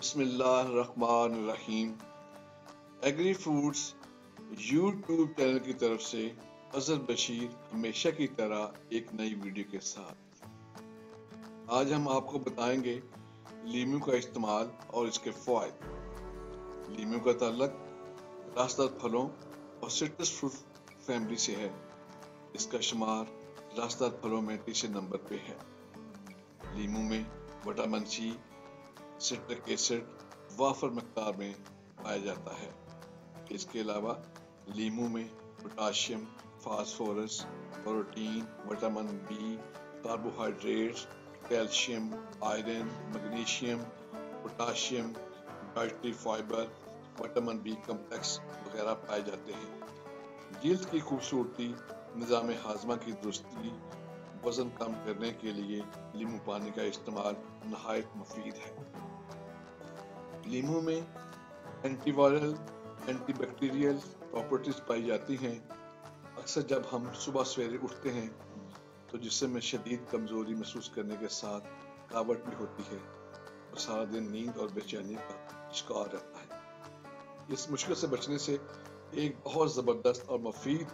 بسم اللہ الرحمن الرحیم۔ ایگری فوڈز یوٹیوب چینل کی طرف سے اظہر بشیر ہمیشہ کی طرح ایک نئی ویڈیو کے ساتھ۔ آج ہم آپ کو بتائیں گے لیمو کا استعمال اور اس کے فوائد۔ لیمو کا تعلق راستہ پھلوں اور سٹرس فروٹ فیملی سے ہے۔ اس کا شمار راستہ پھلوں میں تیسرے نمبر پہ ہے۔ لیمو میں وٹامن سی سٹرک ایسڈ وافر مقدار میں پایا جاتا ہے۔ اس کے علاوہ لیمو میں potassium, phosphorus, protein, vitamin B carbohydrates, calcium, iron, magnesium, potassium, dietary fibre, vitamin B complex وغیرہ پائے جاتے ہیں۔ جلد کی خوبصورتی، نظام ہاضمہ کی درستی وزن کم کرنے کے لیے لیمو پانی کا استعمال نہایت مفید ہے۔ لیمو میں antiviral antibacterial properties پائی جاتی ہیں۔ اکثر جب ہم صبح سویرے اٹھتے ہیں، تو جسم میں شدید کمزوری محسوس کرنے کے ساتھ کاوٹ بھی ہوتی ہے اور سارا دن نیند اور بے چینی کا شکار رہتا ہے۔ اس مشکل سے بچنے سے ایک بہت زبردست اور مفید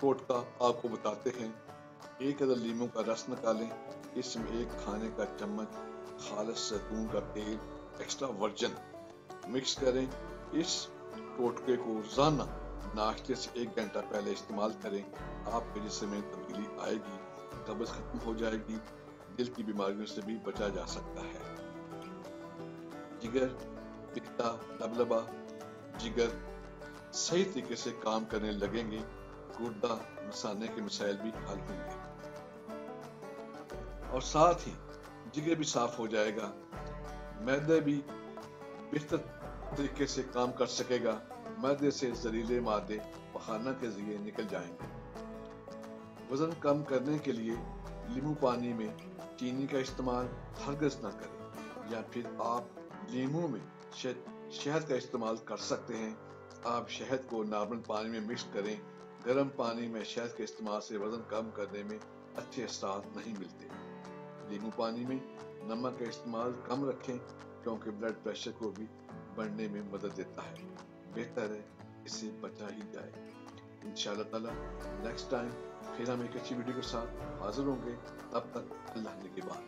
ٹوٹکا آپ کو بتاتے ہیں۔ ایک عدد لیمو کا رس نکالیں، اس میں ایک کھانے کا چمچ، خالص زیتون کا تیل ایکسٹرا ورجن مکس کریں۔ اس ٹوٹکے کو روزانہ ناشتے سے ایک گھنٹہ پہلے استعمال کریں۔ آپ کے جسم میں تبدیلی آئے گی قبض ختم ہو جائے گی، دل کی بیماریوں سے بھی بچا جا سکتا ہے۔ جگر پکتا لبلبا جگر صحیح طریقے سے کام کرنے لگیں گے، گردہ، مسانے کے مسائل بھی حل ہوں گے۔ اور ساتھ ہی جگر بھی صاف ہو جائے گا۔ میدے بھی بہتر طریقے سے کام کر سکے گا۔ میدے سے زریلے مادے پخانہ کے ذریعے نکل جائیں گے۔ وزن کم کرنے کے لیے لیمو پانی میں چینی کا استعمال ہرگز نہ کریں، یا پھر آپ لیمو میں شہد کا استعمال کر سکتے ہیں۔ آپ شہد کو نارمل پانی میں مکس کریں۔ گرم پانی میں شہد کے استعمال سے وزن کم کرنے میں اچھے اثرات نہیں ملتے۔ لیمو پانی میں، نمک کا استعمال کم رکھیں کیونکہ بلڈ پریشر کو بھی بڑھنے میں مدد دیتا ہے۔ بہتر ہے اسے بچا ہی جائے۔ انشاءاللہ تعالی نیکسٹ ٹائم پھر ہم ایک اچھی ویڈیو کے ساتھ حاضر ہوں گے۔ تب تک اللہ نے کے بعد۔